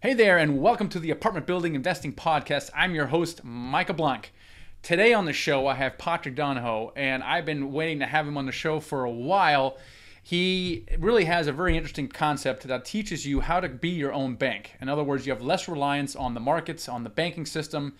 Hey there, and welcome to the Apartment Building Investing Podcast. I'm your host, Michael Blank. Today on the show, I have Patrick Donohoe, and I've been waiting to have him on the show for a while. He really has a very interesting concept that teaches you how to be your own bank. In other words, you have less reliance on the markets, on the banking system,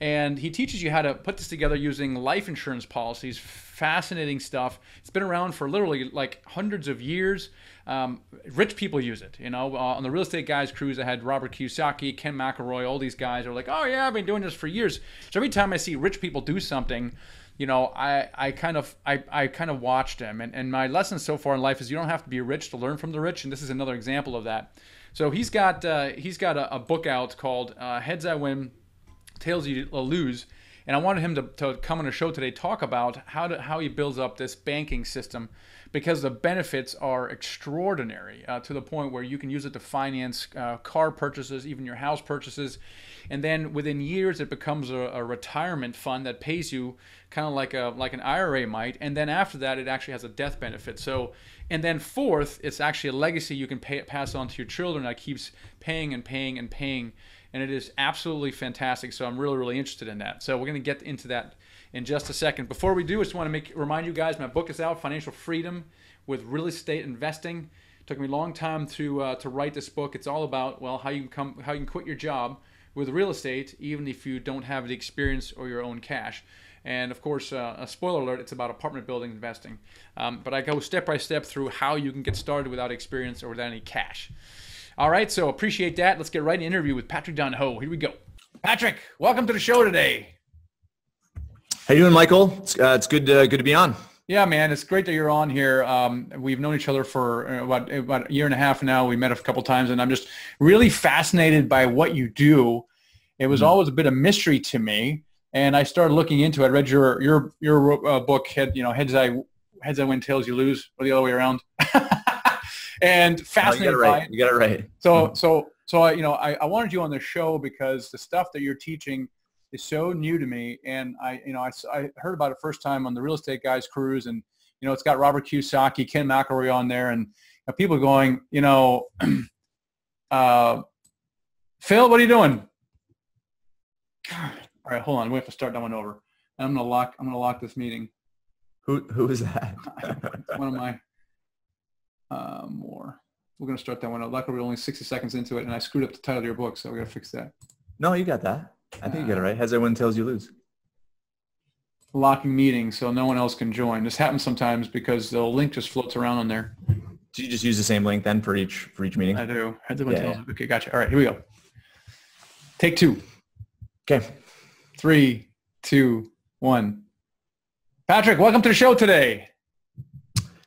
and he teaches you how to put this together using life insurance policies. Fascinating stuff. It's been around for literally like hundreds of years. Um, rich people use it. You know, uh, on the real estate guys cruise, I had Robert Kiyosaki, Ken McElroy, all these guys are like, oh yeah, I've been doing this for years. So every time I see rich people do something, you know, I, I kind of I, I kind of watched them. And, and my lesson so far in life is you don't have to be rich to learn from the rich, and this is another example of that. So he's got uh, he's got a, a, book out called uh, Heads I Win, Tails You Lose and I wanted him to, to come on a show today talk about how to, how he builds up this banking system because the benefits are extraordinary uh, to the point where you can use it to finance uh, car purchases, even your house purchases. And then within years, it becomes a, a retirement fund that pays you kind of like a like an IRA might. And then after that, it actually has a death benefit. So, and then fourth, it's actually a legacy you can pay, pass on to your children that keeps paying and paying and paying and it is absolutely fantastic. So I'm really, really interested in that. So we're going to get into that in just a second. Before we do, I just want to make remind you guys my book is out, Financial Freedom with Real Estate Investing. It took me a long time to uh, to write this book. It's all about well how you can come how you can quit your job with real estate even if you don't have the experience or your own cash. And of course, uh, a spoiler alert, it's about apartment building investing. Um, but I go step by step through how you can get started without experience or without any cash. All right, so appreciate that. Let's get right in the interview with Patrick Donohoe. Here we go. Patrick, welcome to the show today. How you doing, Michael? It's, uh, it's good, to, good to be on. Yeah, man, it's great that you're on here. Um, we've known each other for uh, about about a year and a half now. We met a couple times, and I'm just really fascinated by what you do. It was mm-hmm. always a bit of mystery to me, and I started looking into it. I read your your your uh, book, head you know heads I heads I win, tails you lose, or the other way around. and fascinated no, you got it right. You got it right. So, mm-hmm. so, so I, you know, I, I wanted you on the show because the stuff that you're teaching is so new to me, and I, you know, I, I heard about it first time on the Real Estate Guys cruise, and you know, it's got Robert Kiyosaki, Ken McElroy on there, and people going, you know, uh, Phil, what are you doing? God. All right, hold on. We have to start that one over. I'm gonna lock. I'm gonna lock this meeting. Who who is that? one of my uh, more. We're going to start that one out. Luckily, we're only 60 seconds into it, and I screwed up the title of your book, so we got to fix that. No, you got that. I think uh, you got it right. Has everyone tells you lose. Locking meeting, so no one else can join. This happens sometimes because the link just floats around on there. Do you just use the same link then for each for each meeting? I do. Heads yeah, yeah. Okay, gotcha. All right, here we go. Take two. Okay. Three, two, one. Patrick, welcome to the show today.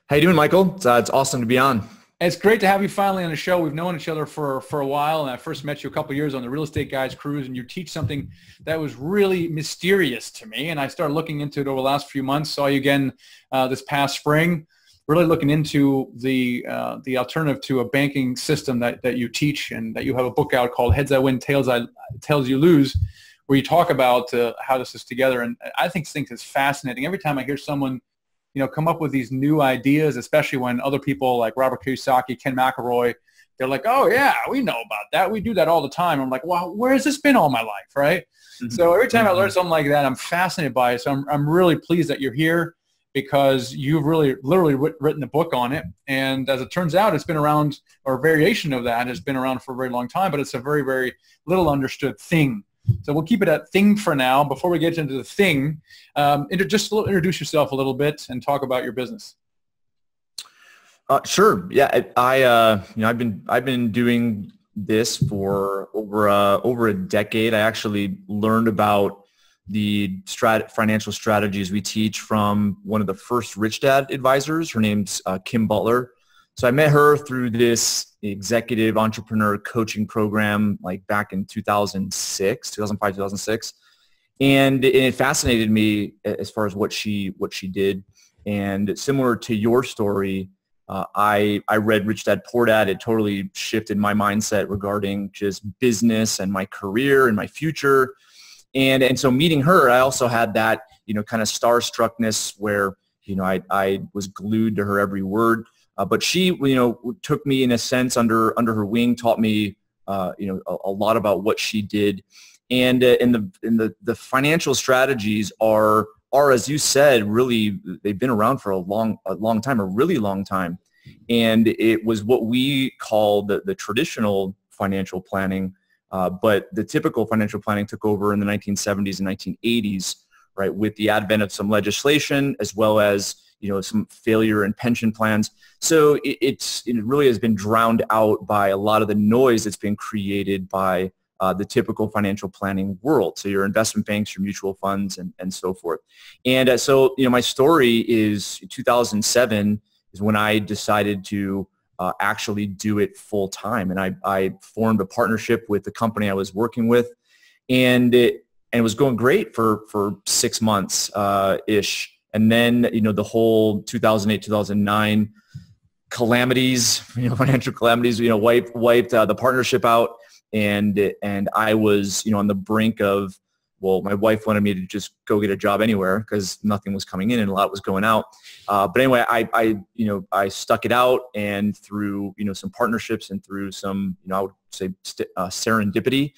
How you doing, Michael? It's, uh, it's awesome to be on. It's great to have you finally on the show. We've known each other for, for a while, and I first met you a couple years on the Real Estate Guys cruise, and you teach something that was really mysterious to me. And I started looking into it over the last few months. Saw you again uh, this past spring. Really looking into the uh, the alternative to a banking system that, that you teach, and that you have a book out called "Heads I Win, Tails I Tails You Lose," where you talk about uh, how this is together. And I think this thing is fascinating. Every time I hear someone you know, come up with these new ideas, especially when other people like Robert Kiyosaki, Ken McElroy, they're like, oh yeah, we know about that. We do that all the time. I'm like, well, where has this been all my life, right? Mm-hmm. So every time I learn mm-hmm. something like that, I'm fascinated by it. So I'm, I'm really pleased that you're here because you've really literally written a book on it. And as it turns out, it's been around, or a variation of that has been around for a very long time, but it's a very, very little understood thing so we'll keep it at thing for now. Before we get into the thing, um, just introduce yourself a little bit and talk about your business. Uh, sure. Yeah, I uh, you know I've been I've been doing this for over uh, over a decade. I actually learned about the strat- financial strategies we teach from one of the first Rich Dad advisors. Her name's uh, Kim Butler. So I met her through this executive entrepreneur coaching program like back in 2006, 2005, 2006. And it fascinated me as far as what she what she did. And similar to your story, uh, I I read Rich Dad Poor Dad. It totally shifted my mindset regarding just business and my career and my future. And and so meeting her, I also had that you know kind of starstruckness where you know I I was glued to her every word. Uh, but she, you know, took me in a sense under under her wing, taught me uh, you know, a, a, lot about what she did. And, uh, the, and the, the financial strategies are, are, as you said, really, they've been around for a long, a long time, a really long time. And it was what we call the, the traditional financial planning, uh, but the typical financial planning took over in the 1970s and 1980s, right, with the advent of some legislation as well as you know some failure in pension plans. So it, it's it really has been drowned out by a lot of the noise that's been created by uh, the typical financial planning world. So your investment banks, your mutual funds, and, and so forth. And uh, so you know my story is 2007 is when I decided to uh, actually do it full time. And I, I formed a partnership with the company I was working with, and it and it was going great for for six months uh, ish. And then you know the whole 2008 2009 calamities, you know financial calamities, you know wiped wiped uh, the partnership out, and and I was you know on the brink of well, my wife wanted me to just go get a job anywhere because nothing was coming in and a lot was going out. Uh, but anyway, I, I, you know, I stuck it out and through, you know, some partnerships and through some, you know, I would say uh, serendipity,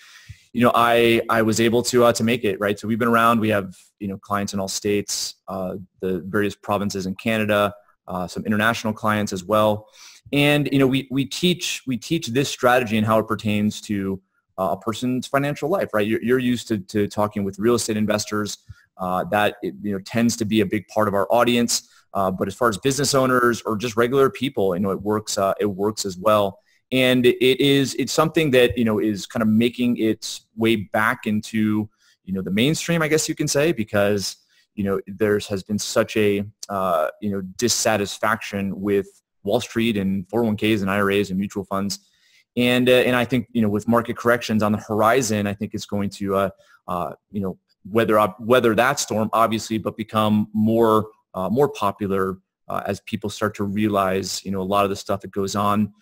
you know, I, I was able to, uh, to make it, right? So we've been around, we have, you know, clients in all states, uh, the various provinces in Canada, uh, some international clients as well. And, you know, we, we teach, we teach this strategy and how it pertains to a person's financial life, right? You're, you're used to, to talking with real estate investors. Uh, that you know tends to be a big part of our audience. Uh, but as far as business owners or just regular people, you know, it works. Uh, it works as well. And it is it's something that you know is kind of making its way back into you know the mainstream, I guess you can say, because you know there's has been such a uh, you know dissatisfaction with Wall Street and 401ks and IRAs and mutual funds. And uh, and I think you know with market corrections on the horizon, I think it's going to uh, uh, you know weather weather that storm obviously, but become more uh, more popular uh, as people start to realize you know a lot of the stuff that goes on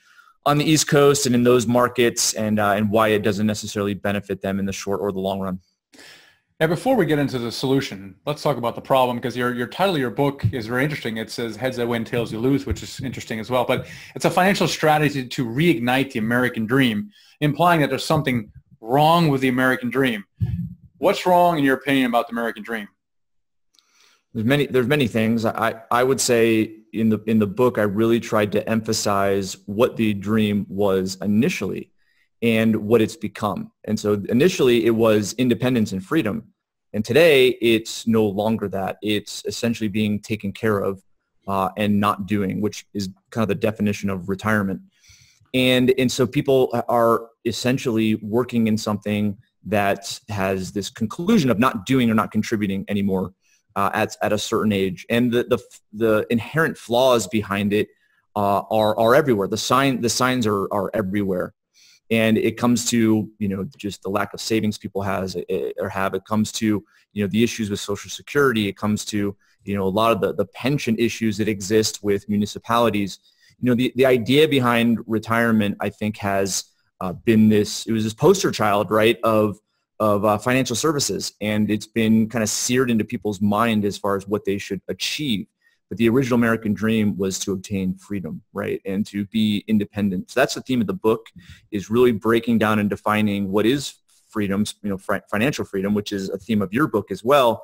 on the East Coast and in those markets, and uh, and why it doesn't necessarily benefit them in the short or the long run. Now, before we get into the solution, let's talk about the problem because your, your title of your book is very interesting. It says heads that win, tails you lose, which is interesting as well. But it's a financial strategy to reignite the American dream, implying that there's something wrong with the American dream. What's wrong in your opinion about the American dream? There's many there's many things. I, I would say in the in the book I really tried to emphasize what the dream was initially and what it's become. And so initially it was independence and freedom. And today it's no longer that. It's essentially being taken care of uh, and not doing, which is kind of the definition of retirement. And, and so people are essentially working in something that has this conclusion of not doing or not contributing anymore uh, at, at a certain age. And the, the, the inherent flaws behind it uh, are, are everywhere. The, sign, the signs are, are everywhere and it comes to you know just the lack of savings people has eh, eh, or have it comes to you know the issues with social security it comes to you know a lot of the, the pension issues that exist with municipalities you know the, the idea behind retirement i think has uh, been this it was this poster child right of of uh, financial services and it's been kind of seared into people's mind as far as what they should achieve but the original American dream was to obtain freedom, right, and to be independent. So that's the theme of the book, is really breaking down and defining what is freedom, you know, financial freedom, which is a theme of your book as well.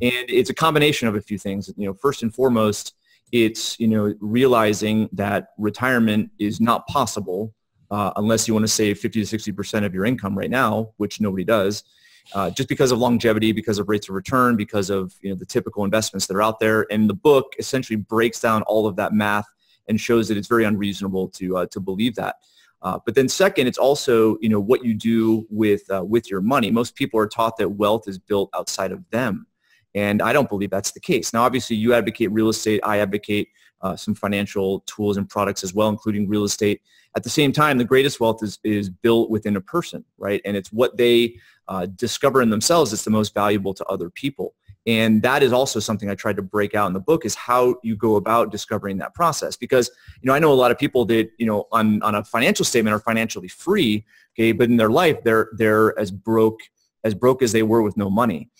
And it's a combination of a few things. You know, first and foremost, it's you know realizing that retirement is not possible uh, unless you want to save 50 to 60 percent of your income right now, which nobody does uh, just because of longevity, because of rates of return, because of you know the typical investments that are out there. And the book essentially breaks down all of that math and shows that it's very unreasonable to uh, to believe that. Uh, but then second, it's also you know what you do with uh, with your money. Most people are taught that wealth is built outside of them, and I don't believe that's the case. Now, obviously, you advocate real estate. I advocate uh, some financial tools and products as well, including real estate. At the same time, the greatest wealth is, is built within a person, right? And it's what they uh, discover in themselves that's the most valuable to other people. And that is also something I tried to break out in the book is how you go about discovering that process. Because, you know, I know a lot of people that, you know, on, on a financial statement are financially free, okay, but in their life, they're, they're as broke, as broke as they were with no money.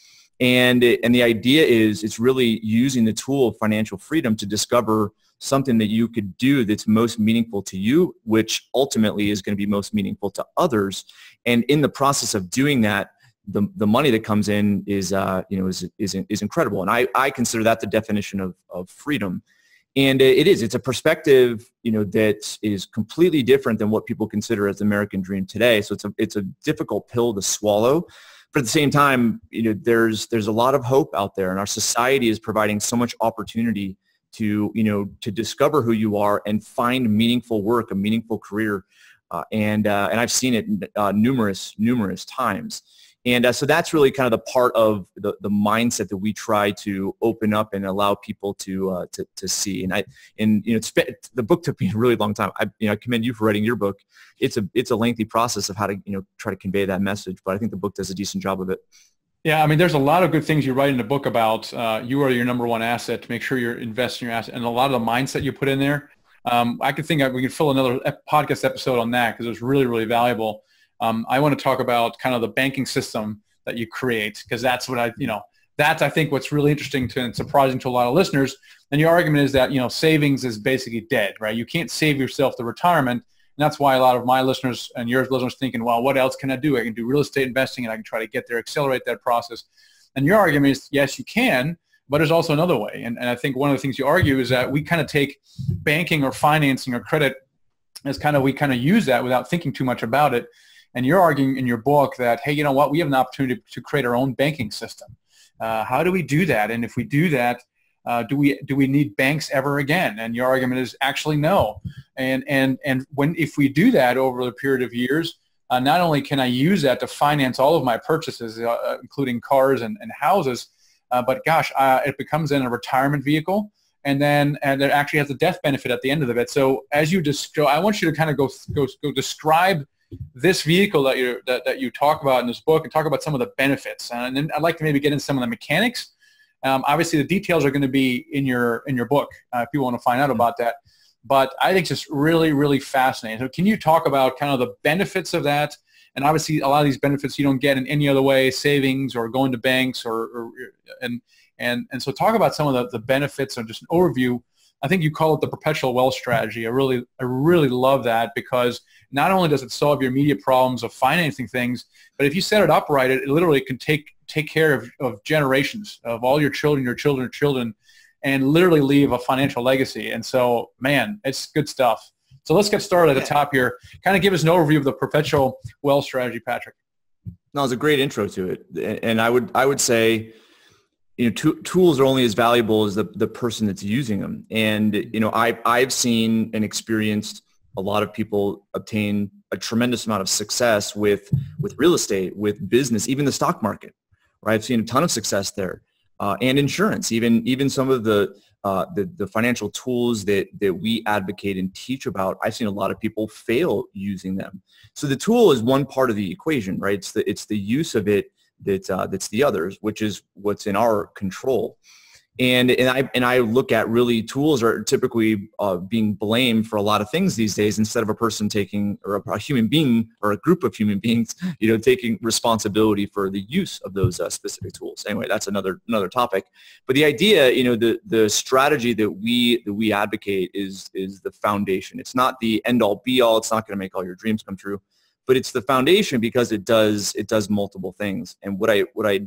And, it, and the idea is it's really using the tool of financial freedom to discover something that you could do that's most meaningful to you, which ultimately is going to be most meaningful to others. And in the process of doing that, the, the money that comes in is, uh, you know, is, is, is incredible. And I, I consider that the definition of, of freedom. And it is, it's a perspective, you know, that is completely different than what people consider as the American dream today. So it's a, it's a difficult pill to swallow. But at the same time, you know, there's, there's a lot of hope out there and our society is providing so much opportunity to, you know, to discover who you are and find meaningful work, a meaningful career. Uh, and, uh, and I've seen it uh, numerous, numerous times. And uh, so that's really kind of the part of the, the mindset that we try to open up and allow people to uh, to, to see. And I and you know it's, the book took me a really long time. I you know I commend you for writing your book. It's a it's a lengthy process of how to you know try to convey that message, but I think the book does a decent job of it. Yeah, I mean, there's a lot of good things you write in the book about uh, you are your number one asset to make sure you're investing your asset, and a lot of the mindset you put in there. Um, I could think we could fill another podcast episode on that because it was really, really valuable. Um, I want to talk about kind of the banking system that you create because that's what I, you know, that's I think what's really interesting to and surprising to a lot of listeners. And your argument is that you know savings is basically dead, right? You can't save yourself the retirement, that's why a lot of my listeners and your listeners thinking, well, what else can I do? I can do real estate investing, and I can try to get there, accelerate that process. And your argument is, yes, you can, but there's also another way. And, and I think one of the things you argue is that we kind of take banking or financing or credit as kind of we kind of use that without thinking too much about it. And you're arguing in your book that, hey, you know what, we have an opportunity to create our own banking system. Uh, how do we do that? And if we do that, uh, do we do we need banks ever again? And your argument is actually no. And and and when if we do that over the period of years, uh, not only can I use that to finance all of my purchases, uh, uh, including cars and, and houses, uh, but gosh, it becomes then a retirement vehicle and then and it actually has a death benefit at the end of it. So as you just I want you to kind of go go go describe this vehicle that you that, that you talk about in this book and talk about some of the benefits. And then I'd like to maybe get into some of the mechanics. Um, obviously, the details are going to be in your in your book uh, if you want to find out mm-hmm. about that. But I think it's just really, really fascinating. So can you talk about kind of the benefits of that? And obviously, a lot of these benefits you don't get in any other way, savings or going to banks or, or and and and so talk about some of the, the benefits and just an overview I think you call it the perpetual wealth strategy. I really, I really love that because not only does it solve your immediate problems of financing things, but if you set it up right, it, it literally can take take care of, of generations of all your children, your children, children, and literally leave a financial legacy. And so, man, it's good stuff. So let's get started at the top here. Kind of give us an overview of the perpetual wealth strategy, Patrick. No, it's a great intro to it, and I would I would say you know, tools are only as valuable as the, the person that's using them. And, you know, I, I've seen and experienced a lot of people obtain a tremendous amount of success with, with real estate, with business, even the stock market, right? I've seen a ton of success there uh, and insurance, even, even some of the, uh, the, the financial tools that, that we advocate and teach about, I've seen a lot of people fail using them. So the tool is one part of the equation, right? It's the, it's the use of it that uh, that's the others, which is what's in our control. And and I and I look at really tools are typically uh, being blamed for a lot of things these days instead of a person taking or a, a, human being or a group of human beings, you know, taking responsibility for the use of those uh, specific tools. Anyway, that's another another topic. But the idea, you know, the the strategy that we that we advocate is is the foundation. It's not the end all be all. It's not going to make all your dreams come true but it's the foundation because it does it does multiple things. And what I what I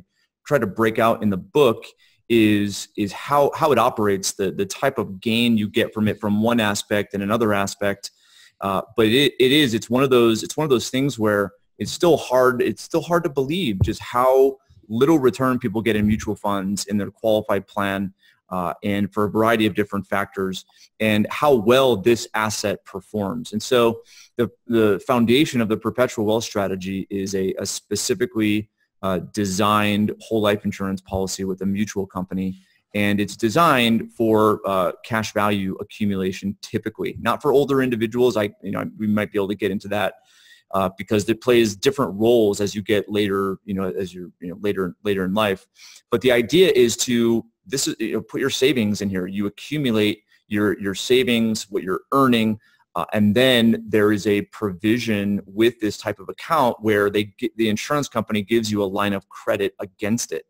try to break out in the book is is how how it operates, the the type of gain you get from it from one aspect and another aspect. Uh, but it, it is it's one of those it's one of those things where it's still hard it's still hard to believe just how little return people get in mutual funds in their qualified plan uh, and for a variety of different factors and how well this asset performs. And so the, the foundation of the perpetual wealth strategy is a, a specifically uh, designed whole life insurance policy with a mutual company. And it's designed for uh, cash value accumulation typically, not for older individuals. I, you know, we might be able to get into that uh, because it plays different roles as you get later, you know, as you're you know, later later in life. But the idea is to this is you know, put your savings in here. You accumulate your your savings, what you're earning, uh, and then there is a provision with this type of account where they get, the insurance company gives you a line of credit against it.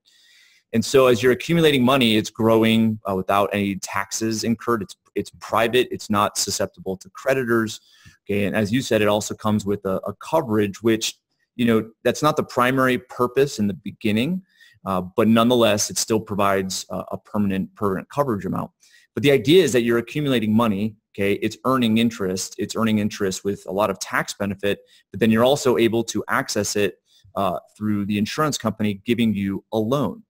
And so as you're accumulating money, it's growing uh, without any taxes incurred. It's, it's private. It's not susceptible to creditors. Okay. And as you said, it also comes with a, a coverage, which, you know, that's not the primary purpose in the beginning, uh, but nonetheless, it still provides a, a permanent, permanent coverage amount. But the idea is that you're accumulating money okay it's earning interest it's earning interest with a lot of tax benefit but then you're also able to access it uh, through the insurance company giving you a loan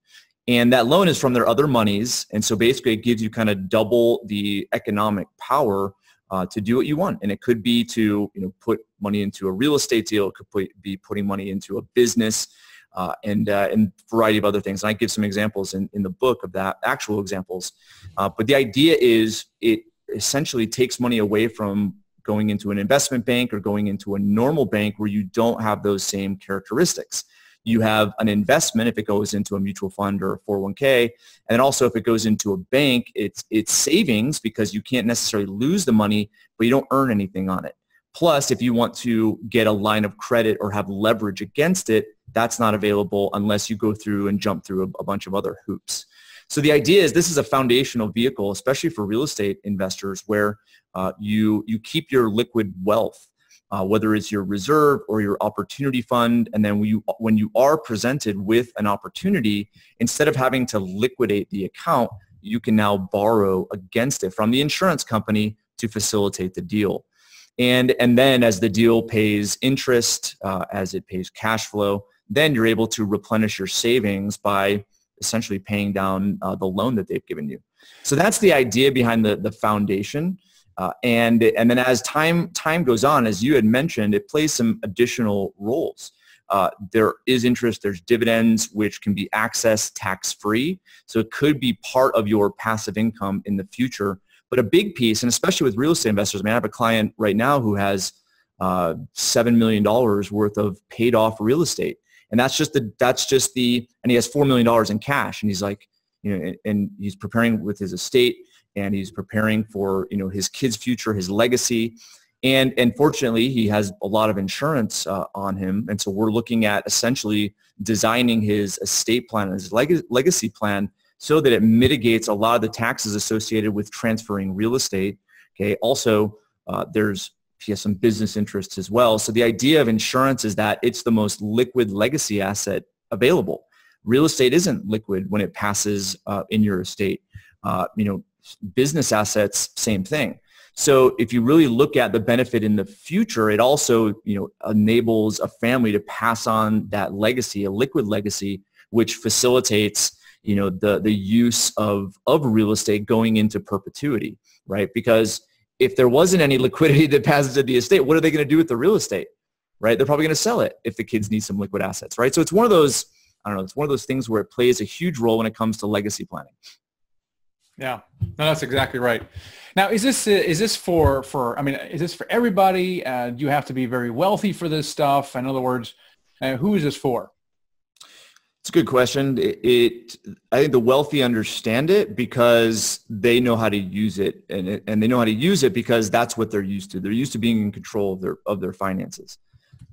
and that loan is from their other monies. And so basically it gives you kind of double the economic power uh, to do what you want. And it could be to you know, put money into a real estate deal. It could put, be putting money into a business uh, and, uh, and variety of other things. And I give some examples in, in the book of that, actual examples. Uh, but the idea is it essentially takes money away from going into an investment bank or going into a normal bank where you don't have those same characteristics you have an investment if it goes into a mutual fund or a 401k. And then also if it goes into a bank, it's, it's savings because you can't necessarily lose the money, but you don't earn anything on it. Plus, if you want to get a line of credit or have leverage against it, that's not available unless you go through and jump through a, a bunch of other hoops. So the idea is this is a foundational vehicle, especially for real estate investors, where uh, you, you keep your liquid wealth uh, whether it's your reserve or your opportunity fund. And then when you, when you are presented with an opportunity, instead of having to liquidate the account, you can now borrow against it from the insurance company to facilitate the deal. And, and then as the deal pays interest, uh, as it pays cash flow, then you're able to replenish your savings by essentially paying down uh, the loan that they've given you. So that's the idea behind the, the foundation. Uh, and and then as time time goes on, as you had mentioned, it plays some additional roles. Uh, there is interest, there's dividends, which can be accessed tax-free. So it could be part of your passive income in the future. But a big piece, and especially with real estate investors, I mean, I have a client right now who has uh, $7 million worth of paid off real estate. And that's just the, that's just the, and he has $4 million in cash. And he's like, you know, and, and he's preparing with his estate and he's preparing for you know his kid's future, his legacy. And, and fortunately, he has a lot of insurance uh, on him. And so we're looking at essentially designing his estate plan, his leg- legacy plan, so that it mitigates a lot of the taxes associated with transferring real estate. Okay. Also, uh, there's he has some business interests as well. So the idea of insurance is that it's the most liquid legacy asset available. Real estate isn't liquid when it passes uh, in your estate. Uh, you know, business assets, same thing. So if you really look at the benefit in the future, it also you know enables a family to pass on that legacy, a liquid legacy, which facilitates you know the the use of of real estate going into perpetuity, right? Because if there wasn't any liquidity that passes to the estate, what are they going to do with the real estate, right? They're probably going to sell it if the kids need some liquid assets, right? So it's one of those I don't know, it's one of those things where it plays a huge role when it comes to legacy planning. Yeah, no, that's exactly right. Now, is this is this for for? I mean, is this for everybody? Uh, do you have to be very wealthy for this stuff? In other words, uh, who is this for? It's a good question. It, it, I think the wealthy understand it because they know how to use it, and it, and they know how to use it because that's what they're used to. They're used to being in control of their of their finances.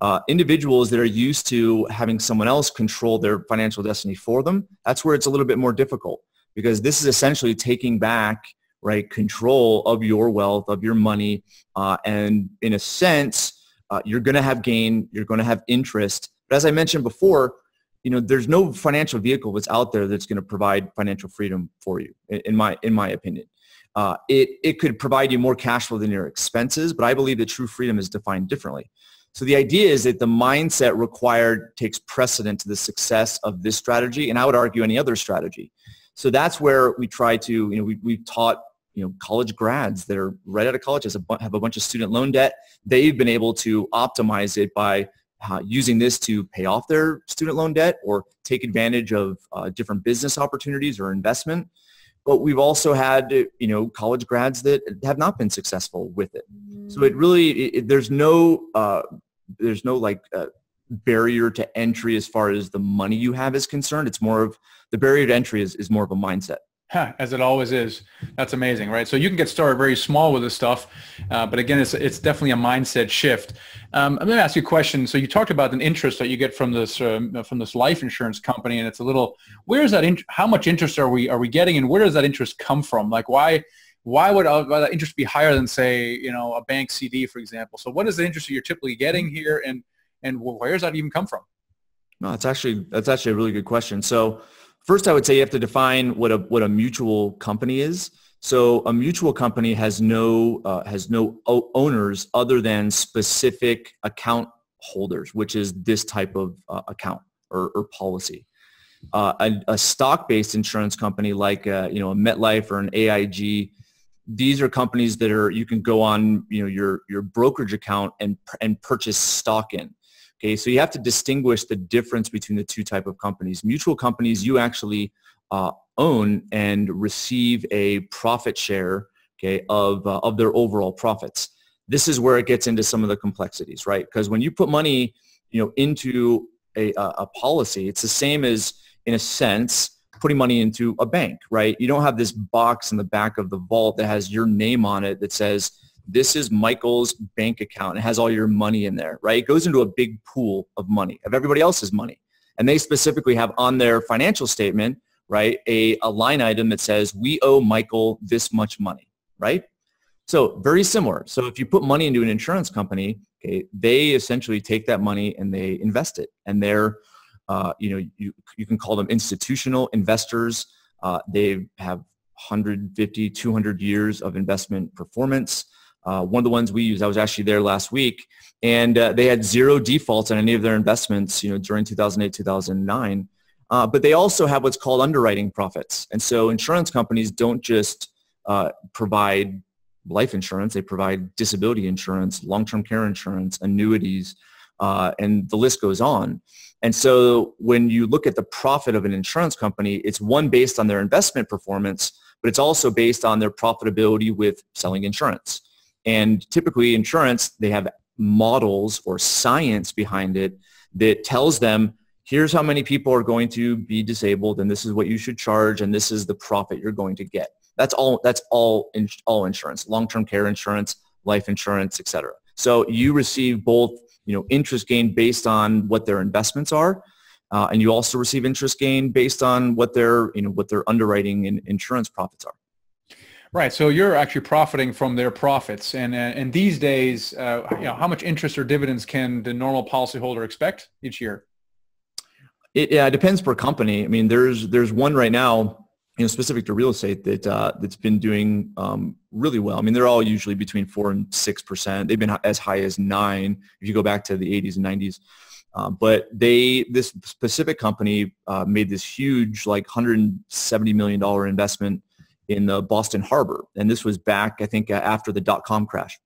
Uh, individuals that are used to having someone else control their financial destiny for them, that's where it's a little bit more difficult because this is essentially taking back right control of your wealth of your money uh, and in a sense uh, you're going to have gain you're going to have interest but as i mentioned before you know there's no financial vehicle that's out there that's going to provide financial freedom for you in my in my opinion. Uh, it, it could provide you more cash flow than your expenses but i believe that true freedom is defined differently. So the idea is that the mindset required takes precedent to the success of this strategy and i would argue any other strategy. So that's where we try to, you know, we, we've taught, you know, college grads that are right out of college a, have a bunch of student loan debt. They've been able to optimize it by using this to pay off their student loan debt or take advantage of uh, different business opportunities or investment. But we've also had, you know, college grads that have not been successful with it. So it really, it, there's no, uh, there's no like uh, barrier to entry as far as the money you have is concerned. It's more of the barrier to entry is, is more of a mindset. As it always is. That's amazing, right? So you can get started very small with this stuff, uh, but again, it's it's definitely a mindset shift. Um, I'm going to ask you a question. So you talked about an interest that you get from this um, from this life insurance company, and it's a little. Where is that? In, how much interest are we are we getting, and where does that interest come from? Like why why would uh, that interest be higher than say you know a bank CD, for example? So what is the interest that you're typically getting here, and and where does that even come from? No, that's actually that's actually a really good question. So First, I would say you have to define what a what a mutual company is. So a mutual company has no uh, has no owners other than specific account holders, which is this type of uh, account or, or policy. Uh, a, a, stock-based insurance company like uh, you know a MetLife or an AIG, these are companies that are you can go on you know your your brokerage account and and purchase stock in. Okay, so you have to distinguish the difference between the two type of companies. Mutual companies, you actually uh, own and receive a profit share, okay, of uh, of their overall profits. This is where it gets into some of the complexities, right? Because when you put money, you know, into a, a policy, it's the same as, in a sense, putting money into a bank, right? You don't have this box in the back of the vault that has your name on it that says this is Michael's bank account. It has all your money in there, right? It goes into a big pool of money, of everybody else's money. And they specifically have on their financial statement, right, a, a line item that says, we owe Michael this much money, right? So very similar. So if you put money into an insurance company, okay, they essentially take that money and they invest it. And they're, uh, you know, you, you can call them institutional investors. Uh, they have 150, 200 years of investment performance. Uh, one of the ones we use, I was actually there last week, and uh, they had zero defaults on any of their investments, you know, during 2008, 2009. Uh, but they also have what's called underwriting profits. And so insurance companies don't just uh, provide life insurance, they provide disability insurance, long-term care insurance, annuities, uh, and the list goes on. And so when you look at the profit of an insurance company, it's one based on their investment performance, but it's also based on their profitability with selling insurance. And typically insurance, they have models or science behind it that tells them, here's how many people are going to be disabled and this is what you should charge and this is the profit you're going to get. That's all, that's all, in, all insurance, long-term care insurance, life insurance, etc. So you receive both, you know, interest gain based on what their investments are, uh, and you also receive interest gain based on what their, you know, what their underwriting and insurance profits are. Right. So you're actually profiting from their profits, and uh, and these days, uh, you know, how much interest or dividends can the normal policyholder expect each year? It yeah, it depends per company. I mean, there's there's one right now, you know, specific to real estate that uh, that's been doing um, really well. I mean, they're all usually between four and six percent. They've been as high as nine if you go back to the 80s and 90s. Uh, but they, this specific company uh, made this huge, like 170 million dollar investment in the Boston Harbor. And this was back, I think, after the dot-com crash.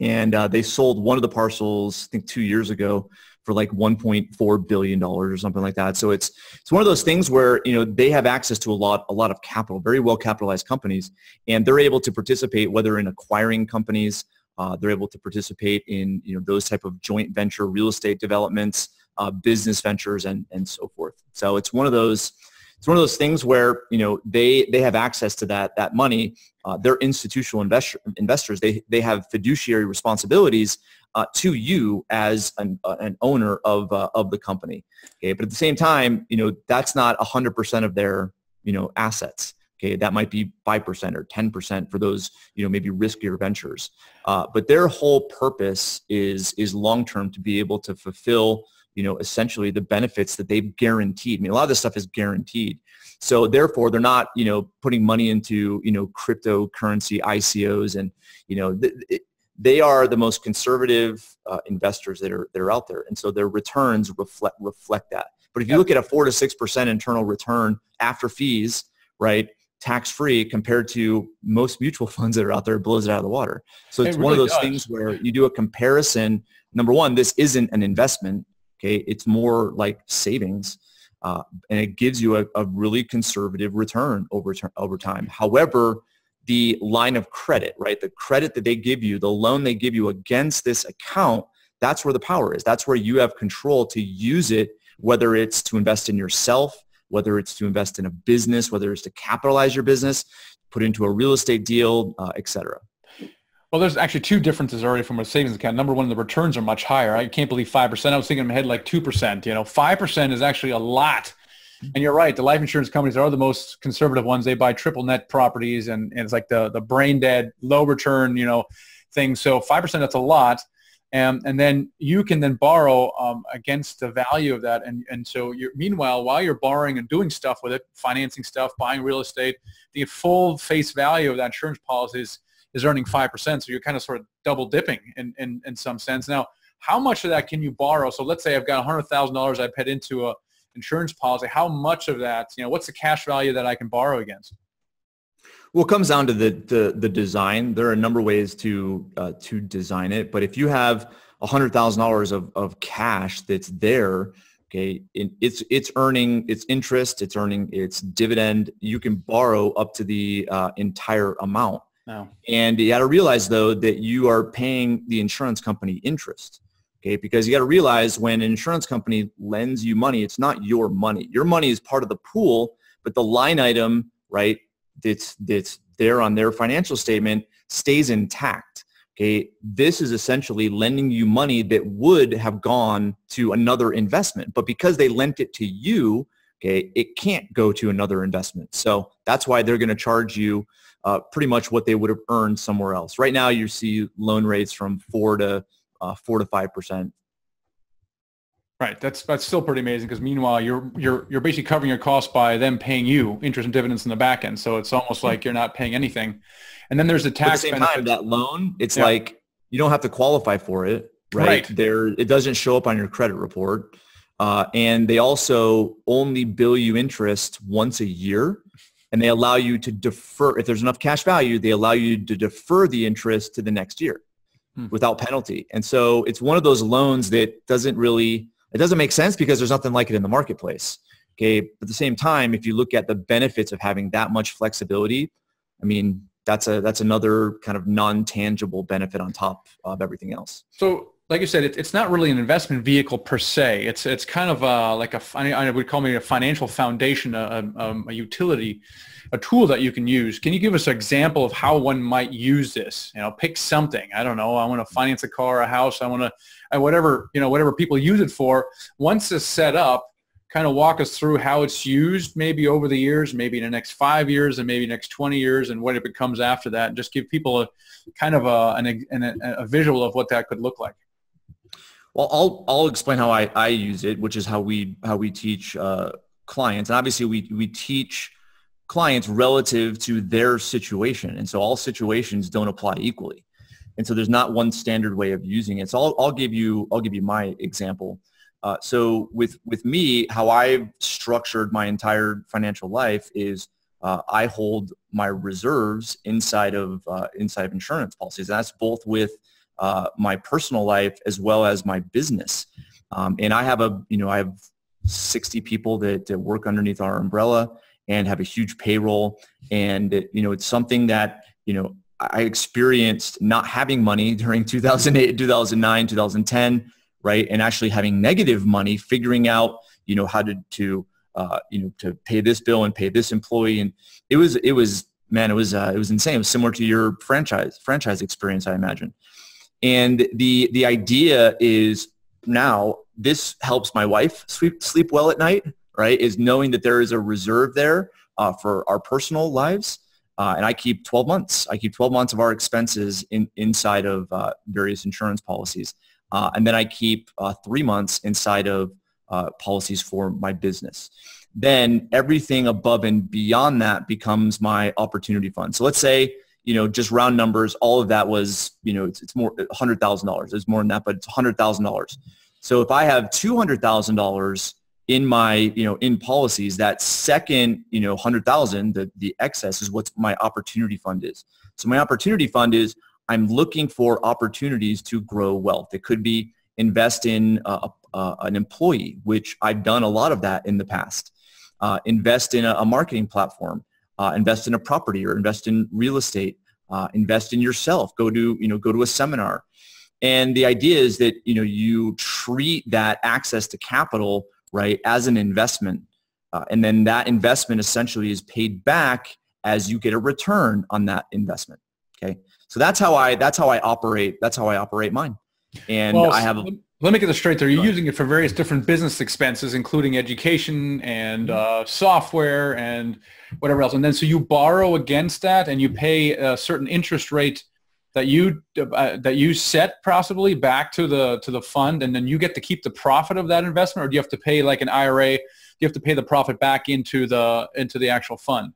And uh, they sold one of the parcels, I think, two years ago for like 1.4 billion dollars or something like that. So it's it's one of those things where you know they have access to a lot a lot of capital, very well capitalized companies, and they're able to participate whether in acquiring companies, uh, they're able to participate in you know those type of joint venture real estate developments, uh, business ventures, and and so forth. So it's one of those it's one of those things where you know they they have access to that that money. Uh, they're institutional investor, investors. They they have fiduciary responsibilities uh, to you as an, uh, an owner of uh, of the company. Okay, but at the same time, you know that's not hundred percent of their you know assets. Okay, that might be five percent or ten percent for those you know maybe riskier ventures. Uh, but their whole purpose is is long term to be able to fulfill you know, essentially the benefits that they've guaranteed. I mean, a lot of this stuff is guaranteed. So therefore, they're not, you know, putting money into, you know, cryptocurrency ICOs and, you know, th- it, they are the most conservative uh, investors that are that are out there, and so their returns reflect reflect that. But if you yep. look at a four to six percent internal return after fees, right, tax free compared to most mutual funds that are out there, it blows it out of the water. So it's it really one of those does. things where you do a comparison. Number one, this isn't an investment. Okay, it's more like savings, uh, and it gives you a, a really conservative return over over time. However, the line of credit, right, the credit that they give you, the loan they give you against this account, that's where the power is. That's where you have control to use it, whether it's to invest in yourself, whether it's to invest in a business, whether it's to capitalize your business, put into a real estate deal, uh, et cetera. Well, there's actually two differences already from a savings account. Number one, the returns are much higher. I can't believe 5%. I was thinking in my head like 2%. You know, 5% is actually a lot. And you're right. The life insurance companies are the most conservative ones. They buy triple net properties and, and it's like the, the brain dead, low return, you know, thing. So 5%, that's a lot. And, and then you can then borrow um, against the value of that. And, and so you're, meanwhile, while you're borrowing and doing stuff with it, financing stuff, buying real estate, the full face value of that insurance policy is, is earning 5%. So you're kind of sort of double dipping in, in, in some sense. Now, how much of that can you borrow? So let's say I've got $100,000 I put into a insurance policy. How much of that, you know, what's the cash value that I can borrow against? Well, it comes down to the the, the design. There are a number of ways to uh, to design it, but if you have hundred thousand dollars of of cash that's there, okay, it's it's earning its interest, it's earning its dividend. You can borrow up to the uh, entire amount. No. And you got to realize though that you are paying the insurance company interest. Okay, because you got to realize when an insurance company lends you money, it's not your money. Your money is part of the pool, but the line item, right, that's that's there on their financial statement stays intact. Okay, this is essentially lending you money that would have gone to another investment, but because they lent it to you, okay, it can't go to another investment. So that's why they're going to charge you uh, pretty much what they would have earned somewhere else. Right now, you see loan rates from four to uh, four to five percent Right. That's that's still pretty amazing because meanwhile you're you're you're basically covering your costs by them paying you interest and dividends in the back end. So it's almost like you're not paying anything. And then there's the tax. But at the same benefit. time, that loan, it's yeah. like you don't have to qualify for it, right? right? There, it doesn't show up on your credit report, uh, and they also only bill you interest once a year, and they allow you to defer if there's enough cash value. They allow you to defer the interest to the next year hmm. without penalty. And so it's one of those loans that doesn't really it doesn't make sense because there's nothing like it in the marketplace. Okay. But at the same time, if you look at the benefits of having that much flexibility, I mean, that's a that's another kind of non-tangible benefit on top of everything else. So, like you said, it, it's not really an investment vehicle per se. It's it's kind of a, like a I would call me a financial foundation, a, a, a utility, a tool that you can use. Can you give us an example of how one might use this? You know, pick something. I don't know. I want to finance a car, a house. I want to uh, and whatever you know whatever people use it for. Once it's set up, kind of walk us through how it's used maybe over the years, maybe in the next five years and maybe next 20 years and what it becomes after that and just give people a kind of a, an, a, a visual of what that could look like. Well, I'll, I'll explain how I, I use it, which is how we, how we teach uh, clients. And obviously we, we teach clients relative to their situation. And so all situations don't apply equally. And so there's not one standard way of using it. So I'll, I'll give you I'll give you my example. Uh, so with with me, how I've structured my entire financial life is uh, I hold my reserves inside of uh, inside of insurance policies. That's both with uh, my personal life as well as my business. Um, and I have a you know I have 60 people that, that work underneath our umbrella and have a huge payroll. And you know it's something that you know I experienced not having money during 2008, 2009, 2010, right? And actually having negative money, figuring out, you know, how to, to uh, you know, to pay this bill and pay this employee. And it was, it was, man, it was, uh, it was insane. It was similar to your franchise, franchise experience, I imagine. And the, the idea is now this helps my wife sleep, sleep well at night, right? Is knowing that there is a reserve there uh, for our personal lives uh, and I keep 12 months. I keep 12 months of our expenses in, inside of uh, various insurance policies. Uh, and then I keep uh, three months inside of uh, policies for my business. Then everything above and beyond that becomes my opportunity fund. So let's say, you know, just round numbers, all of that was, you know, it's, it's more $100,000. It's more than that, but it's $100,000. So if I have $200,000 in my, you know, in policies, that second, you know, 100,000, the, the excess is what my opportunity fund is. So my opportunity fund is I'm looking for opportunities to grow wealth. It could be invest in a, a, an employee, which I've done a lot of that in the past. Uh, invest in a, a marketing platform, uh, invest in a property or invest in real estate, uh, invest in yourself, go to, you know, go to a seminar. And the idea is that, you know, you treat that access to capital right, as an investment. Uh, and then that investment essentially is paid back as you get a return on that investment. Okay. So that's how I, that's how I operate. That's how I operate mine. And well, I have a, let me get this straight there. You're using it for various different business expenses, including education and mm-hmm. uh, software and whatever else. And then so you borrow against that and you pay a certain interest rate that you uh, that you set possibly back to the to the fund, and then you get to keep the profit of that investment, or do you have to pay like an IRA? Do you have to pay the profit back into the into the actual fund?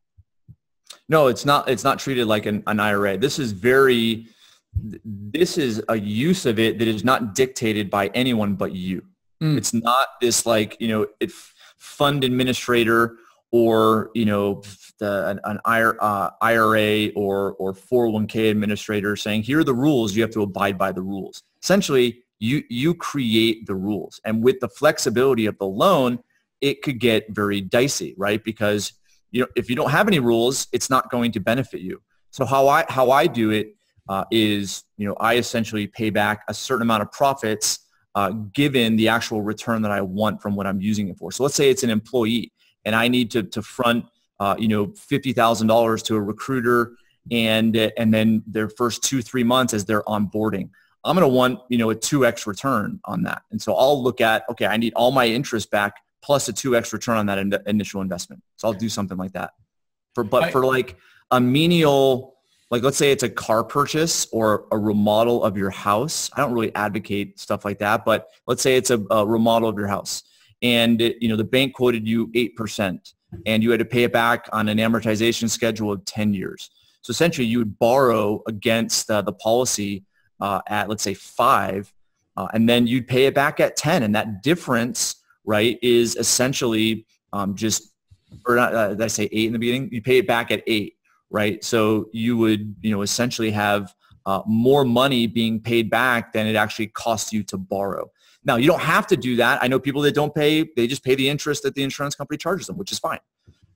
No, it's not. It's not treated like an, an IRA. This is very. This is a use of it that is not dictated by anyone but you. Mm. It's not this like you know it fund administrator or you know the, an, an IRA uh, or or 401k administrator saying here are the rules you have to abide by the rules. Essentially, you you create the rules, and with the flexibility of the loan, it could get very dicey, right? Because you know if you don't have any rules, it's not going to benefit you. So how I how I do it uh, is you know I essentially pay back a certain amount of profits uh, given the actual return that I want from what I'm using it for. So let's say it's an employee and I need to, to front, uh, you know, $50,000 to a recruiter and, and then their first two, three months as they're onboarding. I'm going to want, you know, a 2x return on that. And so I'll look at, okay, I need all my interest back plus a 2x return on that in- initial investment. So I'll do something like that. For, but for like a menial, like let's say it's a car purchase or a remodel of your house. I don't really advocate stuff like that, but let's say it's a, a remodel of your house and you know the bank quoted you 8% and you had to pay it back on an amortization schedule of 10 years. So essentially you would borrow against uh, the policy uh, at let's say 5 uh, and then you'd pay it back at 10 and that difference right is essentially um, just or not, uh, did I say 8 in the beginning? You pay it back at 8 right? So you would you know essentially have uh, more money being paid back than it actually costs you to borrow. Now, you don't have to do that. I know people that don't pay, they just pay the interest that the insurance company charges them, which is fine.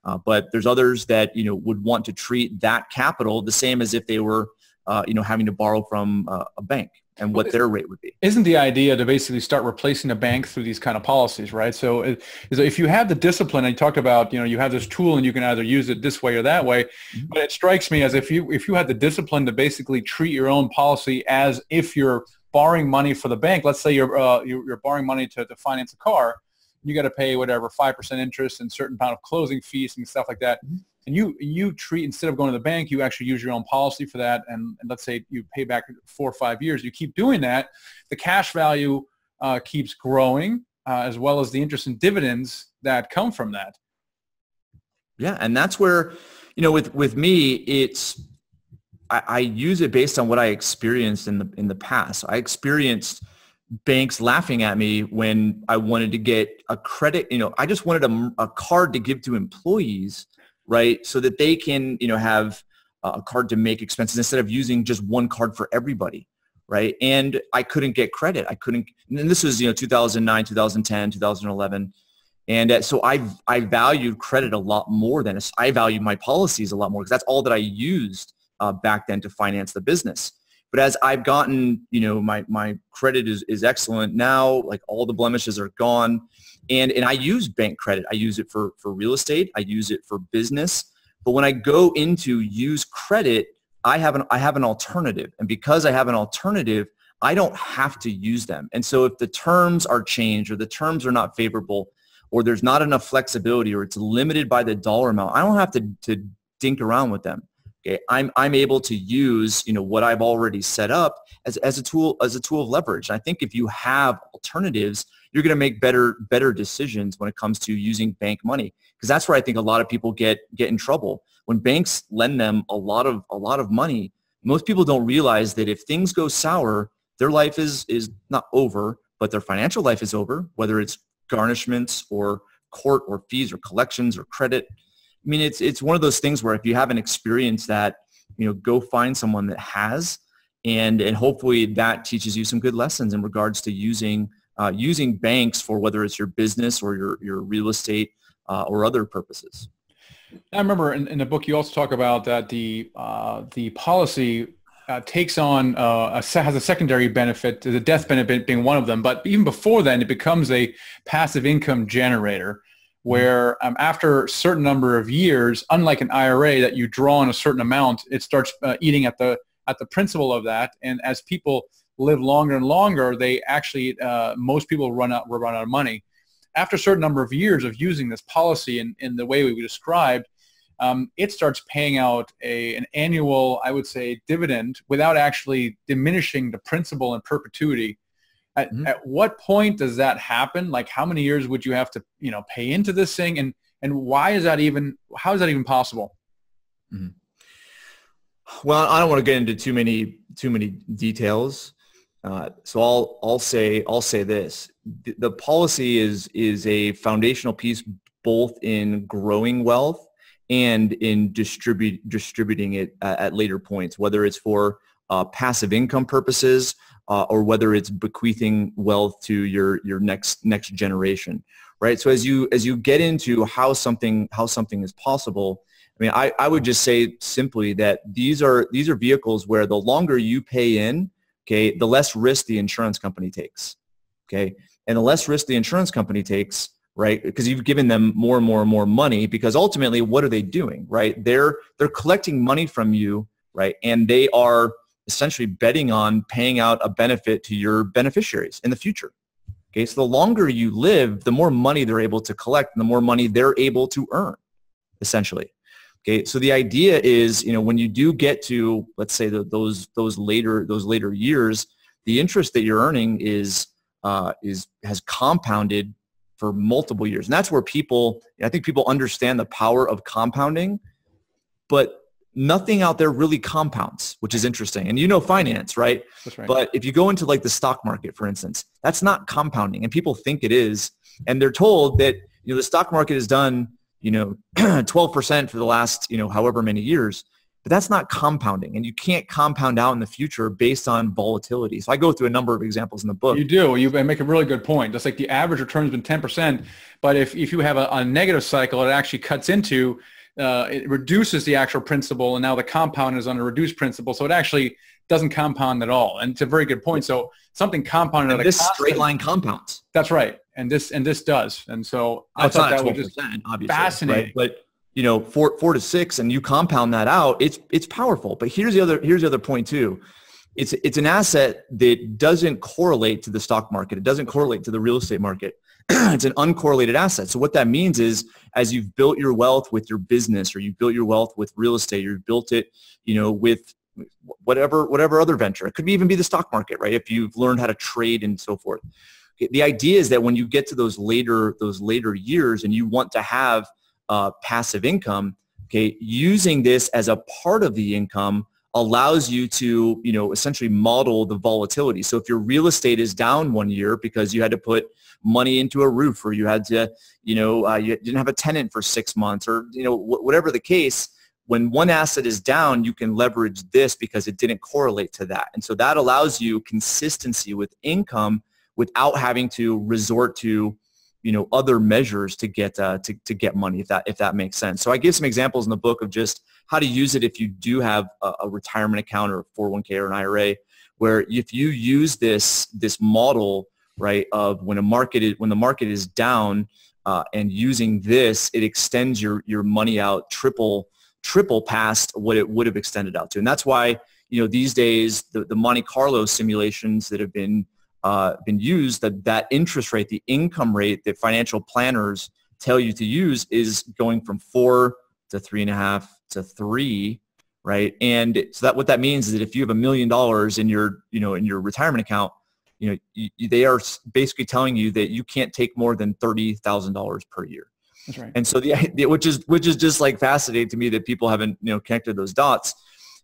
Uh, but there's others that, you know, would want to treat that capital the same as if they were, uh, you know, having to borrow from uh, a bank and what their rate would be. Isn't the idea to basically start replacing a bank through these kind of policies, right? So if you have the discipline, you talked about, you know, you have this tool and you can either use it this way or that way, mm-hmm. but it strikes me as if you if you had the discipline to basically treat your own policy as if you're borrowing money for the bank, let's say you're, uh, you're, borrowing money to, to finance a car, you got to pay whatever 5% interest and certain amount of closing fees and stuff like that. Mm-hmm. And you, you treat, instead of going to the bank, you actually use your own policy for that. And, and let's say you pay back four or five years, you keep doing that. The cash value uh, keeps growing uh, as well as the interest and dividends that come from that. Yeah. And that's where, you know, with, with me, it's, I, I use it based on what I experienced in the in the past. I experienced banks laughing at me when I wanted to get a credit. You know, I just wanted a, a card to give to employees, right, so that they can you know have a card to make expenses instead of using just one card for everybody right and i couldn't get credit i couldn't and this was you know 2009 2010 2011 and uh, so i i valued credit a lot more than i valued my policies a lot more because that's all that i used uh, back then to finance the business. But as I've gotten, you know, my, my credit is, is excellent now, like all the blemishes are gone. And, and I use bank credit. I use it for, for real estate. I use it for business. But when I go into use credit, I have an, I have an alternative. And because I have an alternative, I don't have to use them. And so if the terms are changed or the terms are not favorable or there's not enough flexibility or it's limited by the dollar amount, I don't have to, to dink around with them. Okay, I'm I'm able to use you know what I've already set up as, as a tool as a tool of leverage. And I think if you have alternatives, you're going to make better better decisions when it comes to using bank money because that's where I think a lot of people get get in trouble when banks lend them a lot of a lot of money. Most people don't realize that if things go sour, their life is is not over, but their financial life is over, whether it's garnishments or court or fees or collections or credit I mean, it's it's one of those things where if you haven't experienced that, you know, go find someone that has, and and hopefully that teaches you some good lessons in regards to using uh, using banks for whether it's your business or your your real estate uh, or other purposes. I remember in, in, the book you also talk about that the uh, the policy uh, takes on uh, a, has a secondary benefit, the death benefit being one of them. But even before then, it becomes a passive income generator where um, after a certain number of years, unlike an IRA that you draw on a certain amount, it starts uh, eating at the at the principal of that. And as people live longer and longer, they actually uh, most people run out run out of money. After a certain number of years of using this policy in, in the way we described, um, it starts paying out a, an annual, I would say, dividend without actually diminishing the principal in perpetuity. At, mm-hmm. at what point does that happen? Like how many years would you have to, you know, pay into this thing? And, and why is that even, how is that even possible? Mm-hmm. Well, I don't want to get into too many, too many details. Uh, so I'll, I'll say, I'll say this, the, the policy is, is a foundational piece both in growing wealth and in distribute, distributing it at, at later points, whether it's for uh, passive income purposes uh, or whether it's bequeathing wealth to your, your next, next generation, right? So as you, as you get into how something, how something is possible, I mean, I, I would just say simply that these are, these are vehicles where the longer you pay in, okay, the less risk the insurance company takes, okay? And the less risk the insurance company takes, right? Because you've given them more and more and more money because ultimately what are they doing, right? They're they're collecting money from you, right? And they are essentially betting on paying out a benefit to your beneficiaries in the future. Okay, so the longer you live, the more money they're able to collect and the more money they're able to earn, essentially. Okay, so the idea is, you know, when you do get to, let's say, the, those those later those later years, the interest that you're earning is uh, is has compounded for multiple years. And that's where people, I think people understand the power of compounding, but nothing out there really compounds, which is interesting. And you know finance, right? right? But if you go into like the stock market, for instance, that's not compounding. And people think it is. And they're told that, you know, the stock market has done, you know, 12% for the last, you know, however many years but that's not compounding and you can't compound out in the future based on volatility. So I go through a number of examples in the book. You do. You make a really good point. Just like the average return has been 10%, but if, if you have a, a negative cycle, it actually cuts into, uh, it reduces the actual principal and now the compound is on a reduced principal. So it actually doesn't compound at all. And it's a very good point. So something compounded and this constant, straight line compounds. That's right. And this, and this does. And so I thought that was just fascinating. Right? But you know, four, four to six and you compound that out, it's, it's powerful. But here's the other, here's the other point too. It's, it's an asset that doesn't correlate to the stock market. It doesn't correlate to the real estate market. it's an uncorrelated asset. So what that means is as you've built your wealth with your business or you've built your wealth with real estate, you've built it, you know, with whatever, whatever other venture. It could even be the stock market, right? If you've learned how to trade and so forth. The idea is that when you get to those later, those later years and you want to have uh, passive income, okay, using this as a part of the income allows you to, you know, essentially model the volatility. So if your real estate is down one year because you had to put money into a roof or you had to, you know, uh, you didn't have a tenant for six months or, you know, wh- whatever the case, when one asset is down, you can leverage this because it didn't correlate to that. And so that allows you consistency with income without having to resort to you know other measures to get uh, to, to get money if that if that makes sense so i give some examples in the book of just how to use it if you do have a, a retirement account or a 401k or an ira where if you use this this model right of when a market is when the market is down uh, and using this it extends your your money out triple triple past what it would have extended out to and that's why you know these days the, the monte carlo simulations that have been uh, been used, that that interest rate, the income rate that financial planners tell you to use is going from four to three and a half to three, right? And so that what that means is that if you have a million dollars in your, you know, in your retirement account, you know, you, they are basically telling you that you can't take more than thirty thousand dollars per year. That's right. And so the, which is which is just like fascinating to me that people haven't you know connected those dots.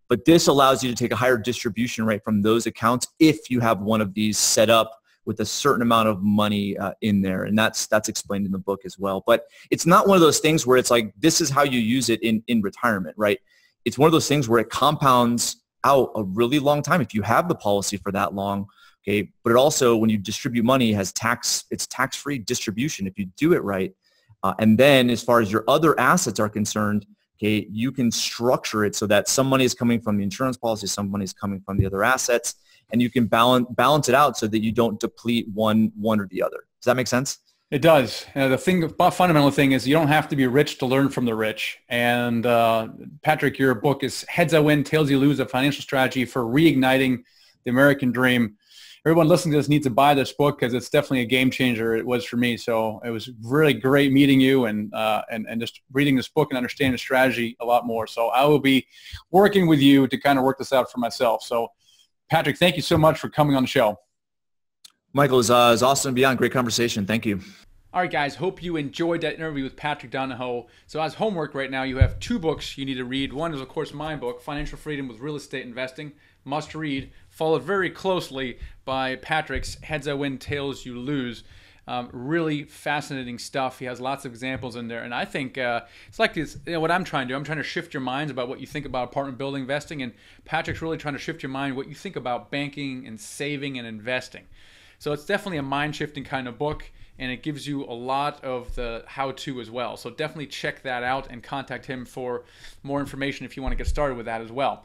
But this allows you to take a higher distribution rate from those accounts if you have one of these set up with a certain amount of money uh, in there. And that's, that's explained in the book as well. But it's not one of those things where it's like, this is how you use it in, in retirement, right? It's one of those things where it compounds out a really long time if you have the policy for that long. Okay. But it also, when you distribute money, has tax, it's tax-free distribution if you do it right. Uh, and then as far as your other assets are concerned, okay, you can structure it so that some money is coming from the insurance policy, some money is coming from the other assets, and you can balance balance it out so that you don't deplete one one or the other. Does that make sense? It does. The thing, fundamental thing is you don't have to be rich to learn from the rich. And uh, Patrick, your book is Heads I Win, Tails You Lose, a financial strategy for reigniting the American dream. Everyone listening to this needs to buy this book because it's definitely a game changer. It was for me. So it was really great meeting you and, uh, and, and just reading this book and understanding the strategy a lot more. So I will be working with you to kind of work this out for myself. So Patrick, thank you so much for coming on the show. Michael, it's, uh, it's awesome to be on. Great conversation. Thank you. All right, guys, hope you enjoyed that interview with Patrick Donohoe. So, as homework right now, you have two books you need to read. One is, of course, my book, Financial Freedom with Real Estate Investing, must read, followed very closely by Patrick's Heads I Win, Tails You Lose. Um, really fascinating stuff. He has lots of examples in there, and I think uh, it's like this. You know, what I'm trying to do. I'm trying to shift your minds about what you think about apartment building investing, and Patrick's really trying to shift your mind what you think about banking and saving and investing. So it's definitely a mind shifting kind of book and it gives you a lot of the how-to as well. So definitely check that out and contact him for more information if you want to get started with that as well.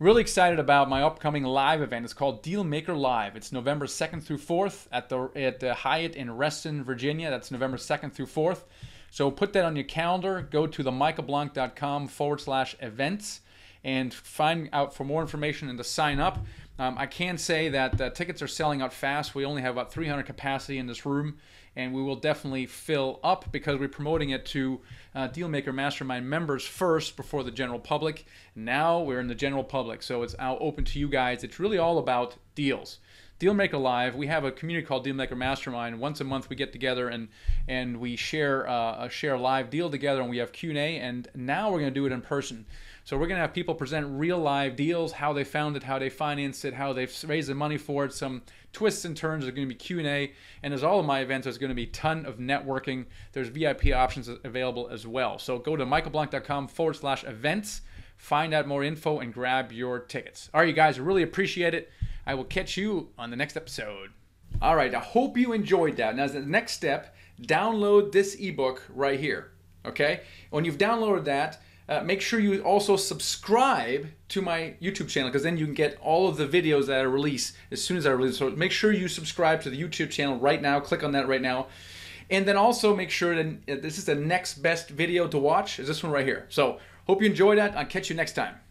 Really excited about my upcoming live event. It's called Dealmaker Live. It's November 2nd through 4th at the at the Hyatt in Reston, Virginia. That's November 2nd through 4th. So put that on your calendar. Go to themichaelblank.com forward slash events and find out for more information and to sign up. Um, I can say that the tickets are selling out fast. We only have about 300 capacity in this room and we will definitely fill up because we're promoting it to uh, Dealmaker Mastermind members first before the general public. Now we're in the general public, so it's now open to you guys. It's really all about deals. Dealmaker Live, we have a community called Dealmaker Mastermind. Once a month, we get together and and we share uh, a share live deal together, and we have Q and A. And now we're going to do it in person. So we're going to have people present real live deals, how they found it, how they financed it, how they've raised the money for it, some twists and turns. There's going to be Q&A, and as all of my events, there's going to be a ton of networking. There's VIP options available as well. So go to michaelblank.com forward slash events, find out more info, and grab your tickets. All right, you guys, really appreciate it. I will catch you on the next episode. All right, I hope you enjoyed that. Now, as the next step, download this ebook right here. Okay? When you've downloaded that, uh, make sure you also subscribe to my YouTube channel because then you can get all of the videos that I release as soon as I release. So make sure you subscribe to the YouTube channel right now. Click on that right now. And then also make sure that uh, this is the next best video to watch is this one right here. So hope you enjoy that. I'll catch you next time.